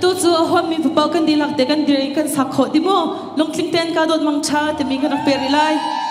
tu chu a mi papa kan dilak te kan kan sakho. Di mo long tling ten ka dot mang cha te mi kan peri lai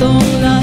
don't lie.